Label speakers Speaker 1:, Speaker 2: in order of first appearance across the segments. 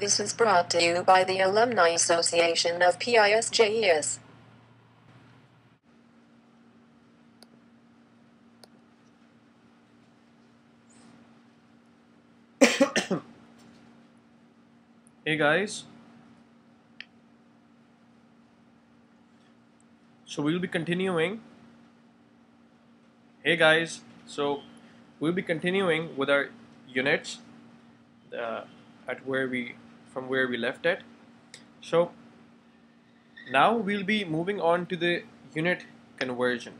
Speaker 1: This is brought to you by the Alumni Association of PISJES.
Speaker 2: Hey guys. So we'll be continuing. Hey guys. So we'll be continuing with our units uh, at where we from where we left it. So now we'll be moving on to the unit conversion.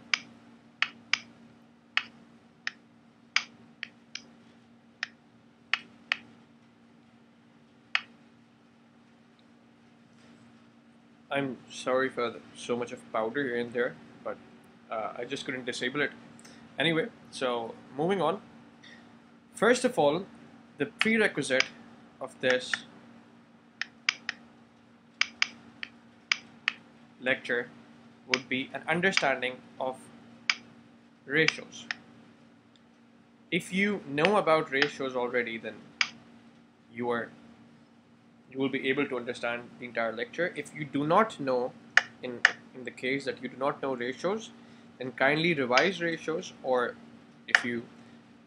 Speaker 2: I'm sorry for the, so much of powder in there, but uh, I just couldn't disable it. Anyway, so moving on. First of all, the prerequisite of this lecture would be an understanding of ratios. If you know about ratios already, then you are you will be able to understand the entire lecture. If you do not know, in, in the case that you do not know ratios, then kindly revise ratios or if you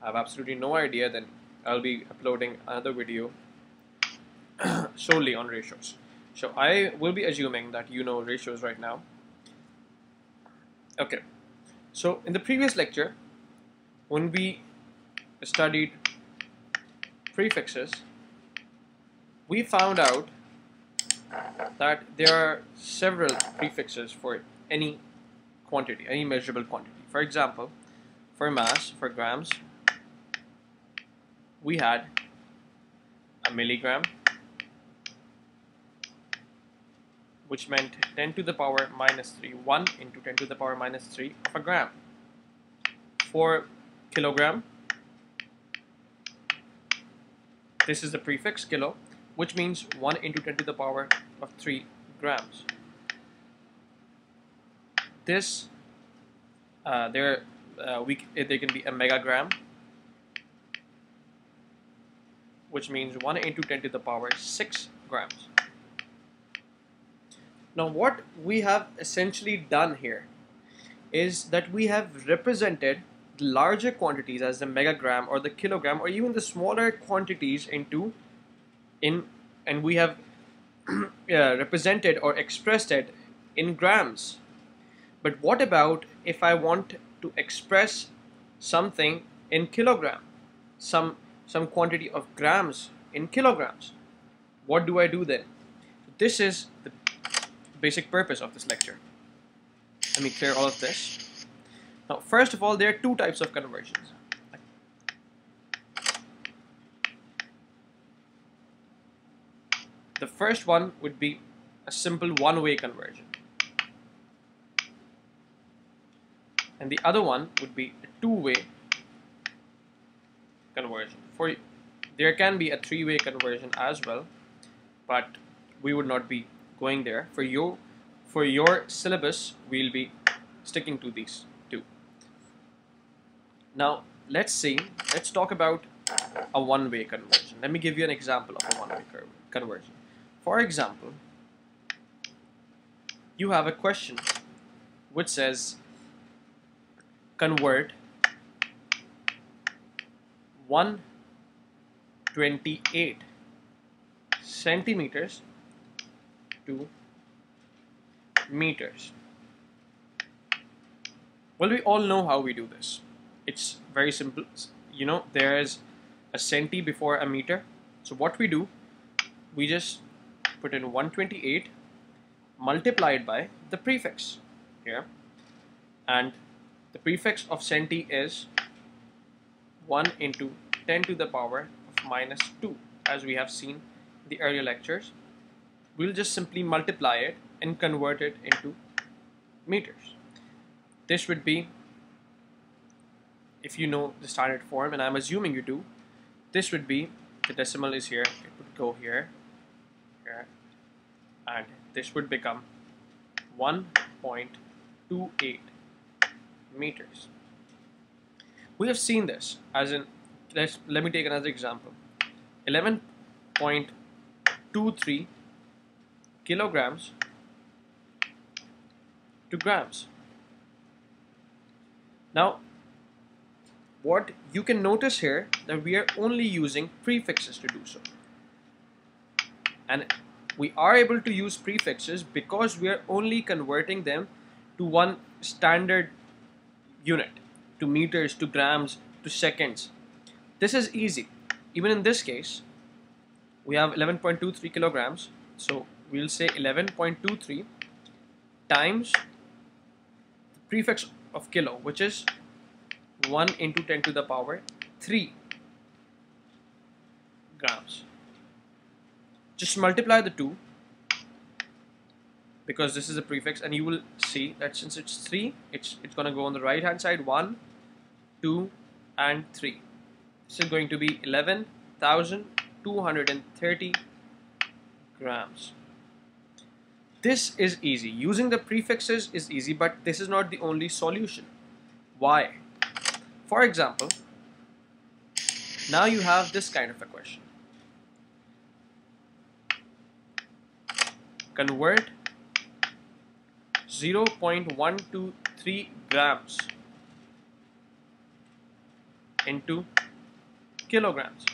Speaker 2: have absolutely no idea, then I'll be uploading another video solely on ratios. So I will be assuming that you know ratios right now. Okay, so in the previous lecture, when we studied prefixes, we found out that there are several prefixes for any quantity, any measurable quantity. For example, for mass, for grams, we had a milligram, which meant 10 to the power minus 3, 1 into 10 to the power minus 3 of a gram. For kilogram, this is the prefix kilo, which means 1 into 10 to the power of 3 grams. This, uh, there, uh, we, there can be a megagram, which means 1 into 10 to the power 6 grams. Now what we have essentially done here is that we have represented the larger quantities as the megagram or the kilogram or even the smaller quantities into in and we have uh, represented or expressed it in grams. But what about if I want to express something in kilogram, some some quantity of grams in kilograms? What do I do then? This is the basic purpose of this lecture. Let me clear all of this. Now, first of all, there are two types of conversions. The first one would be a simple one-way conversion. And the other one would be a two-way conversion. For there can be a three-way conversion as well, but we would not be going there. For you, for your syllabus, we'll be sticking to these two. Now, let's see. Let's talk about a one-way conversion. Let me give you an example of a one-way conversion. For example, you have a question which says convert 128 centimeters to meters. Well, we all know how we do this. It's very simple. You know, there's a centi before a meter. So what we do, we just put in 128 multiplied by the prefix here and the prefix of centi is 1 into 10 to the power of minus 2 as we have seen in the earlier lectures we'll just simply multiply it and convert it into meters this would be if you know the standard form and I'm assuming you do this would be the decimal is here it would go here here and this would become 1.28 meters. We have seen this as in let's let me take another example. 11.28 0.23 kilograms to grams. Now, what you can notice here that we are only using prefixes to do so. And we are able to use prefixes because we are only converting them to one standard unit, to meters, to grams, to seconds. This is easy. Even in this case, we have 11.23 kilograms. So we'll say 11.23 times the prefix of kilo, which is 1 into 10 to the power 3 grams. Just multiply the two because this is a prefix and you will see that since it's 3 it's it's gonna go on the right hand side 1 2 and 3 this is going to be 11,230 grams this is easy using the prefixes is easy but this is not the only solution why for example now you have this kind of a question convert 0.123 grams into kilograms.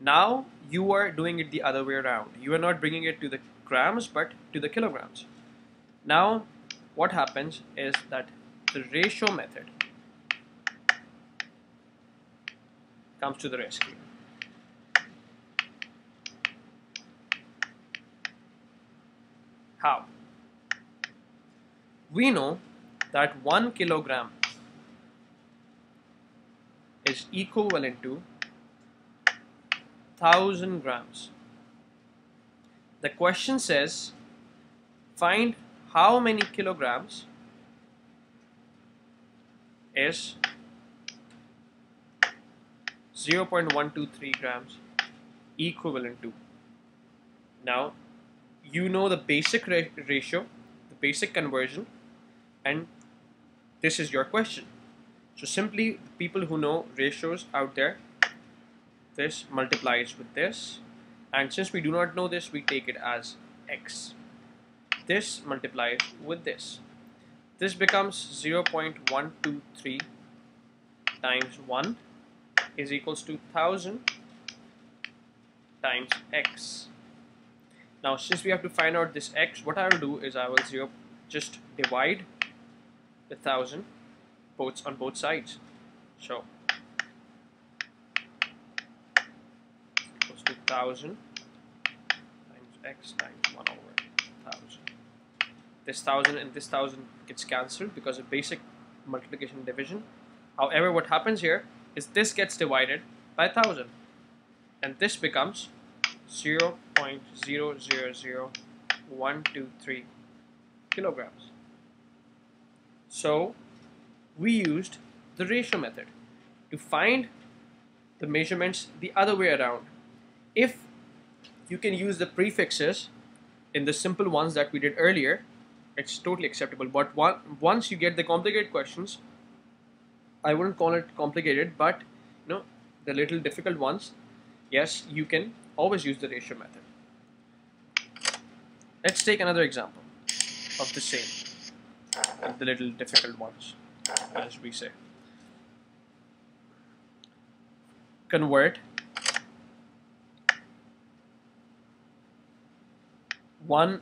Speaker 2: Now you are doing it the other way around. You are not bringing it to the grams but to the kilograms. Now what happens is that the ratio method comes to the rescue. How? we know that 1 kilogram is equivalent to 1000 grams. The question says find how many kilograms is 0.123 grams equivalent to. Now you know the basic ra ratio, the basic conversion and this is your question. So simply people who know ratios out there, this multiplies with this and since we do not know this we take it as x. This multiplies with this. This becomes 0.123 times 1 is equals to 1000 times x. Now since we have to find out this x, what I will do is I will zero just divide the thousand both on both sides. So equals to thousand times x times one over thousand. This thousand and this thousand gets cancelled because of basic multiplication and division. However, what happens here is this gets divided by thousand, and this becomes zero point zero zero zero one two three kilograms. So we used the ratio method to find the measurements the other way around. If you can use the prefixes in the simple ones that we did earlier, it's totally acceptable. But one, once you get the complicated questions, I wouldn't call it complicated, but you know the little difficult ones, yes, you can always use the ratio method. Let's take another example of the same the little difficult ones, as we say. Convert one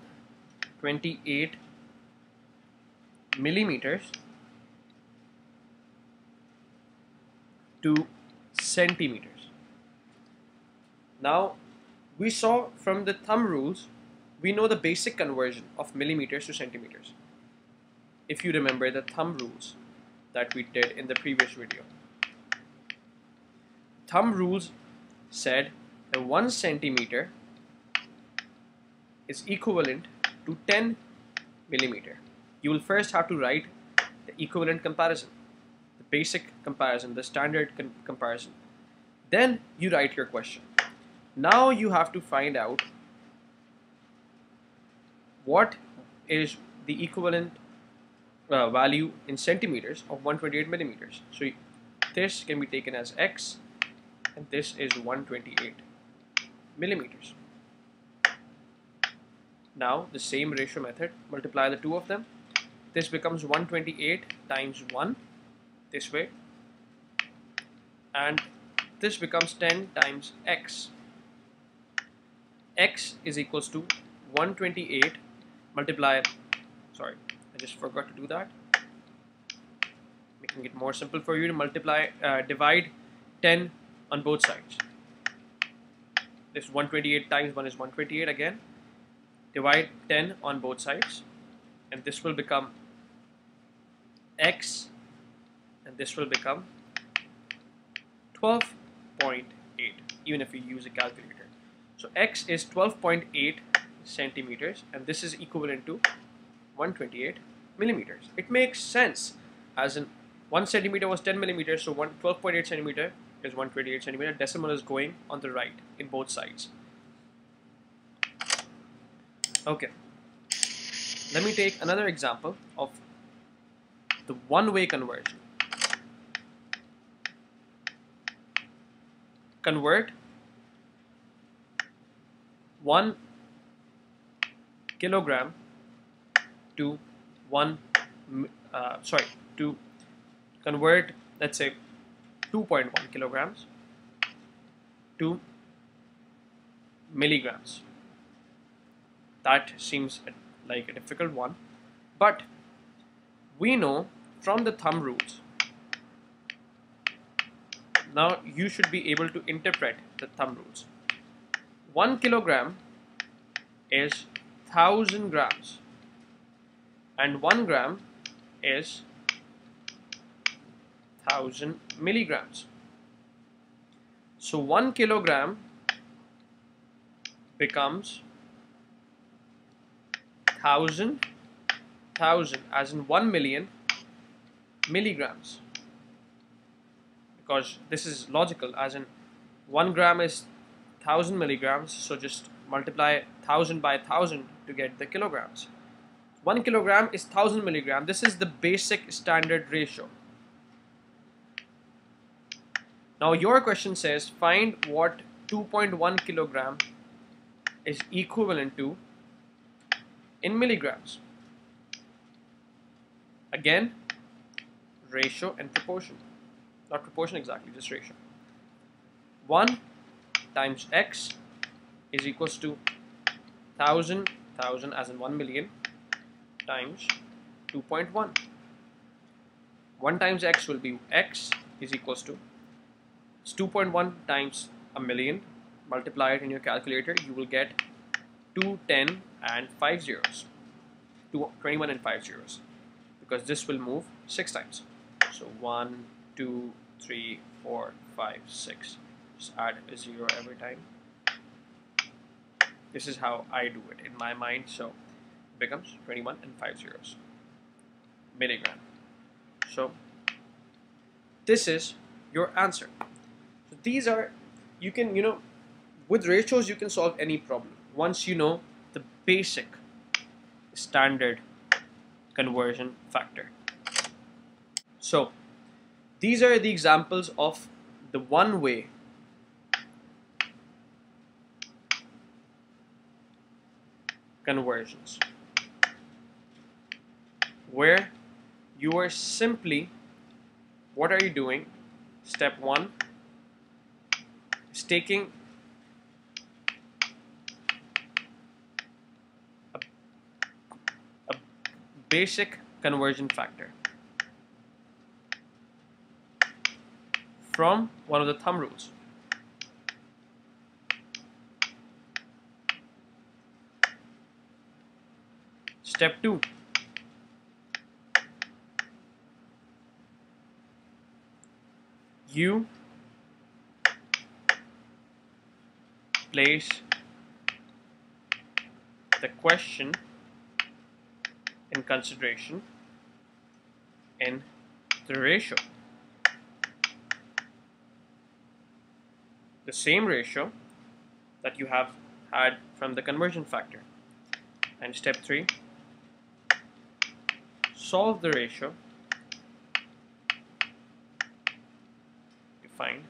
Speaker 2: twenty eight millimeters to centimeters. Now, we saw from the thumb rules, we know the basic conversion of millimeters to centimeters if you remember the thumb rules that we did in the previous video. Thumb rules said that 1 centimeter is equivalent to 10 millimeter. You will first have to write the equivalent comparison, the basic comparison, the standard comparison. Then you write your question. Now you have to find out what is the equivalent uh, value in centimeters of 128 millimeters. So this can be taken as x and this is 128 millimeters. Now the same ratio method, multiply the two of them. This becomes 128 times 1 this way and this becomes 10 times x. x is equals to 128 multiply, sorry, I just forgot to do that. Making it more simple for you to multiply, uh, divide 10 on both sides. This 128 times 1 is 128 again. Divide 10 on both sides and this will become x and this will become 12.8 even if we use a calculator. So x is 12.8 centimeters and this is equivalent to 128 millimeters. It makes sense as in 1 centimeter was 10 millimeters so 12.8 centimeter is 128 centimeter. Decimal is going on the right in both sides. Okay. Let me take another example of the one-way conversion. Convert 1 kilogram to 1 uh, sorry to convert let's say 2.1 kilograms to milligrams that seems like a difficult one. But we know from the thumb rules. Now you should be able to interpret the thumb rules. 1 kilogram is 1000 grams. And 1 gram is 1000 milligrams. So 1 kilogram becomes 1000 1000 as in 1 million milligrams. Because this is logical as in 1 gram is 1000 milligrams so just multiply 1000 by 1000 to get the kilograms. 1 kilogram is 1000 milligram. This is the basic standard ratio. Now your question says find what 2.1 kilogram is equivalent to in milligrams. Again ratio and proportion. Not proportion exactly just ratio. 1 times x is equals to 1000 1000 as in 1 million times 2.1 1 times x will be x is equals to 2.1 times a million. Multiply it in your calculator you will get 2 10 and 5 zeros. 2 21 and 5 zeros. Because this will move 6 times. So 1 2 3 4 5 6 just add a zero every time. This is how I do it in my mind. So it becomes 21 and 5 zeros. Milligram. So this is your answer. So these are you can you know with ratios you can solve any problem once you know the basic standard conversion factor. So these are the examples of the one way conversions where you are simply what are you doing? Step one is taking a, a basic conversion factor from one of the thumb rules Step 2. You place the question in consideration in the ratio. The same ratio that you have had from the conversion factor. And step 3 solve the ratio to find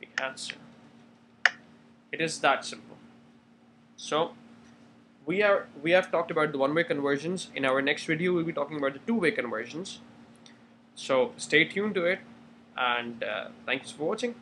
Speaker 2: the answer. It is that simple. So we are we have talked about the one-way conversions. In our next video, we'll be talking about the two-way conversions. So stay tuned to it, and uh, thanks for watching.